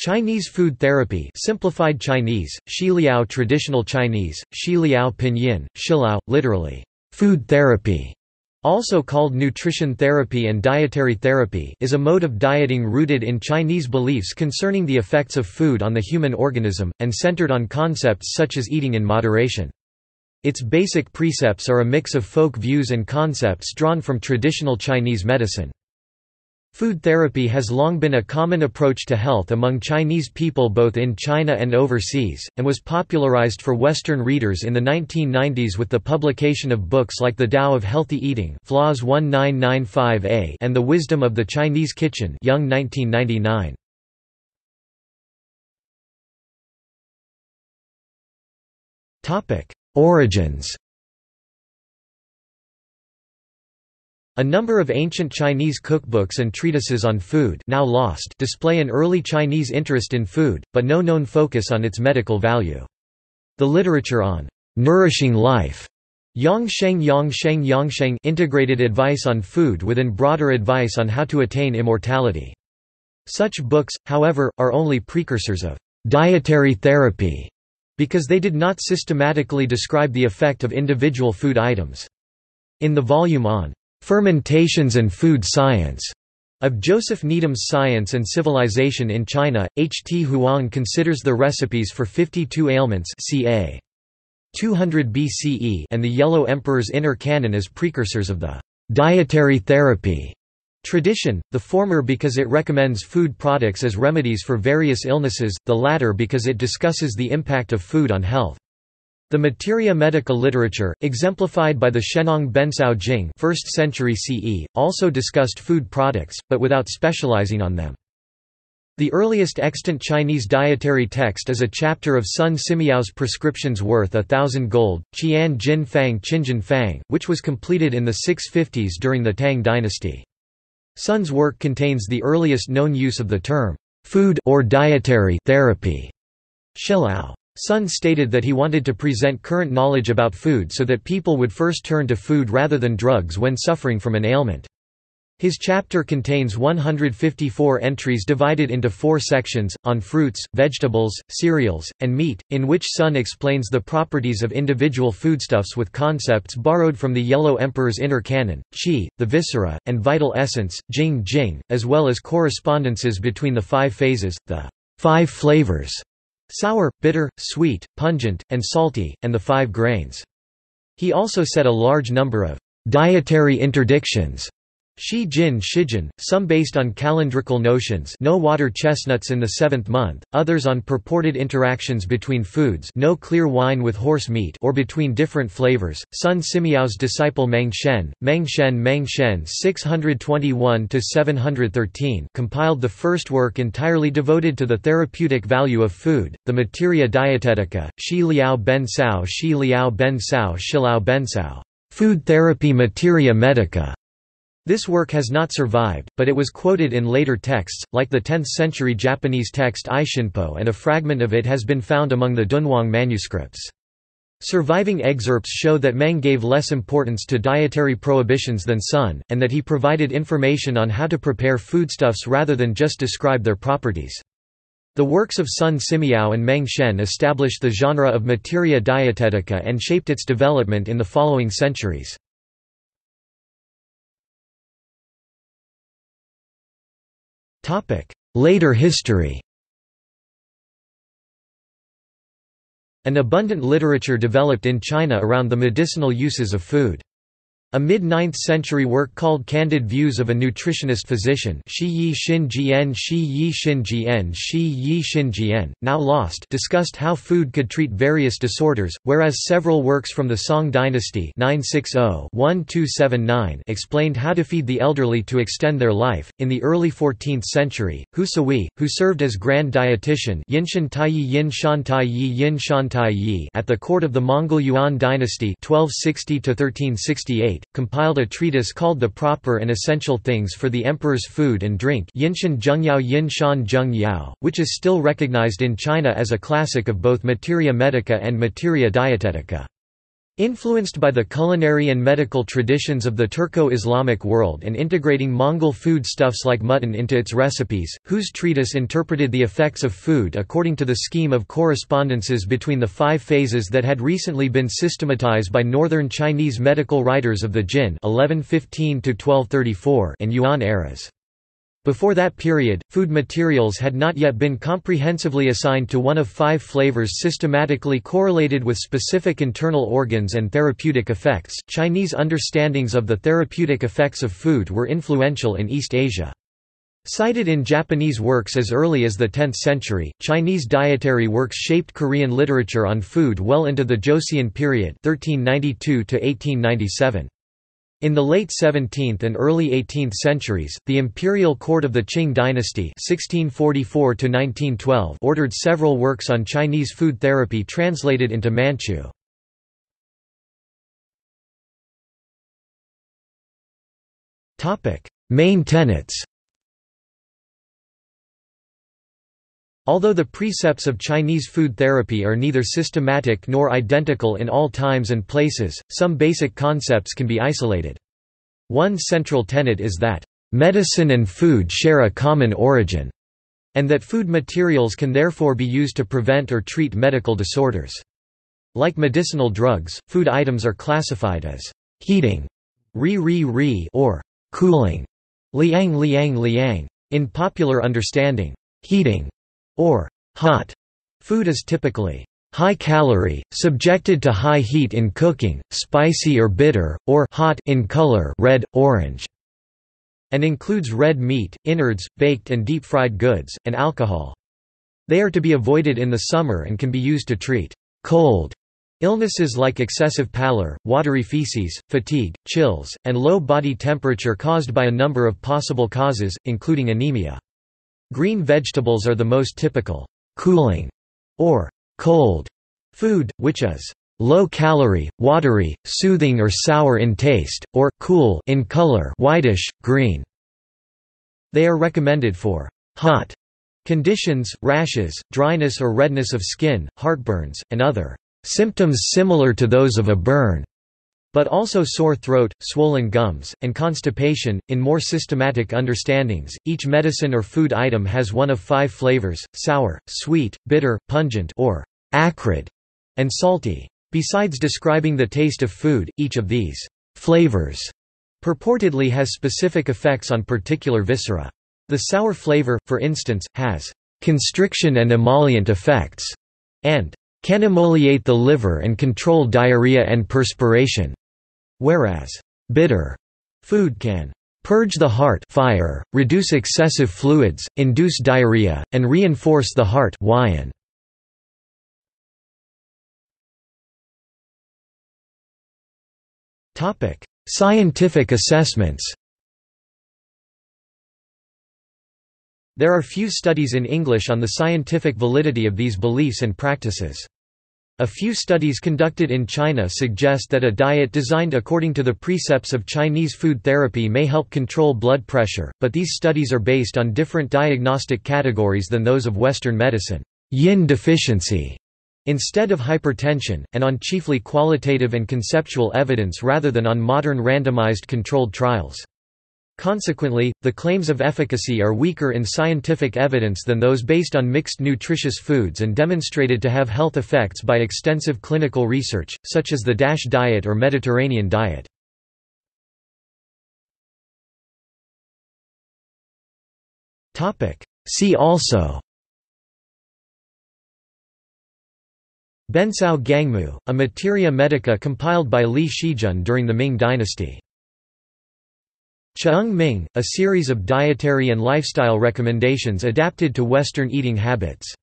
Chinese food therapy simplified Chinese, Xiliao traditional Chinese, Xiliao pinyin, Shilao, literally, food therapy, also called nutrition therapy and dietary therapy is a mode of dieting rooted in Chinese beliefs concerning the effects of food on the human organism, and centered on concepts such as eating in moderation. Its basic precepts are a mix of folk views and concepts drawn from traditional Chinese medicine. Food therapy has long been a common approach to health among Chinese people both in China and overseas, and was popularized for Western readers in the 1990s with the publication of books like The Tao of Healthy Eating Flaws 1995a and The Wisdom of the Chinese Kitchen Young 1999. Origins A number of ancient Chinese cookbooks and treatises on food now lost display an early Chinese interest in food, but no known focus on its medical value. The literature on nourishing life Yangsheng Yangsheng Yangsheng integrated advice on food within broader advice on how to attain immortality. Such books, however, are only precursors of dietary therapy because they did not systematically describe the effect of individual food items. In the volume on Fermentations and Food Science of Joseph Needham's Science and Civilization in China, H. T. Huang considers the recipes for 52 ailments ca. 200 BCE and the Yellow Emperor's Inner Canon as precursors of the dietary therapy tradition, the former because it recommends food products as remedies for various illnesses, the latter because it discusses the impact of food on health. The materia medica literature, exemplified by the Shennong Bencao Jing 1st century CE, also discussed food products, but without specializing on them. The earliest extant Chinese dietary text is a chapter of Sun Simiao's Prescriptions Worth a Thousand Gold, Qian Jin Fang Qinjin Fang, which was completed in the 650s during the Tang dynasty. Sun's work contains the earliest known use of the term, food or dietary therapy. Shilao. Sun stated that he wanted to present current knowledge about food so that people would first turn to food rather than drugs when suffering from an ailment. His chapter contains 154 entries divided into four sections, on fruits, vegetables, cereals, and meat, in which Sun explains the properties of individual foodstuffs with concepts borrowed from the Yellow Emperor's inner canon, qi, the viscera, and vital essence, jing jing, as well as correspondences between the five phases, the five flavors, sour, bitter, sweet, pungent, and salty, and the five grains. He also set a large number of dietary interdictions Shi Jin Shijin, some based on calendrical notions no water chestnuts in the seventh month, others on purported interactions between foods no clear wine with horse meat or between different flavors. Sun Simiao's disciple Meng Shen, Meng Shen Meng Shen 621–713 compiled the first work entirely devoted to the therapeutic value of food, the Materia Dietetica, Shi Liao Ben Cao Shi Liao Ben Cao Shilao Ben Cao. Food Therapy Materia Medica. This work has not survived, but it was quoted in later texts, like the 10th-century Japanese text Ishinpo and a fragment of it has been found among the Dunhuang manuscripts. Surviving excerpts show that Meng gave less importance to dietary prohibitions than Sun, and that he provided information on how to prepare foodstuffs rather than just describe their properties. The works of Sun Simiao and Meng Shen established the genre of materia dietetica and shaped its development in the following centuries. Later history An abundant literature developed in China around the medicinal uses of food. A mid-9th century work called Candid Views of a Nutritionist Physician Shi Yi Xin Shi Yi Xin Shi Yi Xin now lost discussed how food could treat various disorders, whereas several works from the Song dynasty 960-1279 explained how to feed the elderly to extend their life. In the early 14th century, Hu Sihui, who served as grand dietitian at the court of the Mongol Yuan dynasty 1260 1368 compiled a treatise called The Proper and Essential Things for the Emperor's Food and Drink Zhengyao Yinshan Zhengyao, which is still recognized in China as a classic of both materia medica and materia dietetica. Influenced by the culinary and medical traditions of the Turco-Islamic world and integrating Mongol food stuffs like mutton into its recipes, Hu's treatise interpreted the effects of food according to the scheme of correspondences between the five phases that had recently been systematized by northern Chinese medical writers of the Jin 1115 and Yuan eras. Before that period, food materials had not yet been comprehensively assigned to one of five flavors systematically correlated with specific internal organs and therapeutic effects. Chinese understandings of the therapeutic effects of food were influential in East Asia. Cited in Japanese works as early as the 10th century, Chinese dietary works shaped Korean literature on food well into the Joseon period 1392 -1897. In the late 17th and early 18th centuries, the imperial court of the Qing dynasty (1644–1912) ordered several works on Chinese food therapy translated into Manchu. Topic: Main tenets Although the precepts of Chinese food therapy are neither systematic nor identical in all times and places, some basic concepts can be isolated. One central tenet is that, "...medicine and food share a common origin", and that food materials can therefore be used to prevent or treat medical disorders. Like medicinal drugs, food items are classified as heating ri ri ri or cooling liang liang liang. In popular understanding, heating or hot food is typically high calorie, subjected to high heat in cooking, spicy or bitter, or hot in color red, orange, and includes red meat, innards, baked and deep-fried goods, and alcohol. They are to be avoided in the summer and can be used to treat cold illnesses like excessive pallor, watery feces, fatigue, chills, and low body temperature caused by a number of possible causes, including anemia. Green vegetables are the most typical cooling or cold food, which is low-calorie, watery, soothing or sour in taste, or cool in color whitish, green. They are recommended for hot conditions, rashes, dryness or redness of skin, heartburns, and other symptoms similar to those of a burn but also sore throat, swollen gums, and constipation. In more systematic understandings, each medicine or food item has one of five flavors sour, sweet, bitter, pungent, or acrid, and salty. Besides describing the taste of food, each of these flavors purportedly has specific effects on particular viscera. The sour flavor, for instance, has constriction and emollient effects, and can emoliate the liver and control diarrhea and perspiration whereas bitter food can purge the heart fire, reduce excessive fluids, induce diarrhea, and reinforce the heart wyan. Scientific assessments There are few studies in English on the scientific validity of these beliefs and practices. A few studies conducted in China suggest that a diet designed according to the precepts of Chinese food therapy may help control blood pressure, but these studies are based on different diagnostic categories than those of Western medicine yin deficiency instead of hypertension, and on chiefly qualitative and conceptual evidence rather than on modern randomized controlled trials. Consequently, the claims of efficacy are weaker in scientific evidence than those based on mixed nutritious foods and demonstrated to have health effects by extensive clinical research, such as the DASH diet or Mediterranean diet. See also Bencao Gangmu, a materia medica compiled by Li Shizhen during the Ming dynasty Cheung Ming, a series of dietary and lifestyle recommendations adapted to Western eating habits